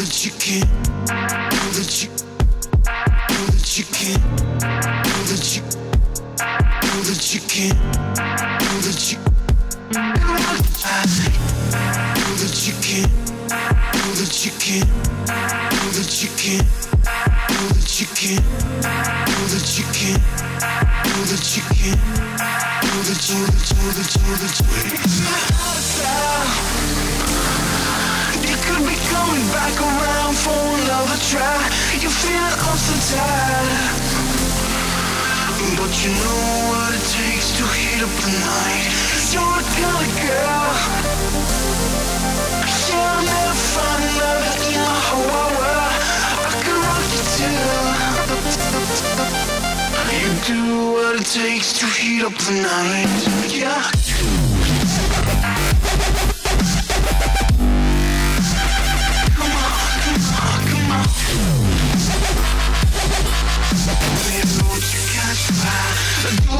that you can, know that you, know that you can, know that you, know that you can, know that you, know that you can, know that you can, know that you can, know that you can, know that you can, know that you can, know that you, know that you, know that you. You back around for another try. You're feeling up so tired. But you know what it takes to heat up the night. You're a kind of girl. Yeah, I'll never find another in the whole world. I can rock you too. You do what it takes to heat up the night. Yeah. Listen.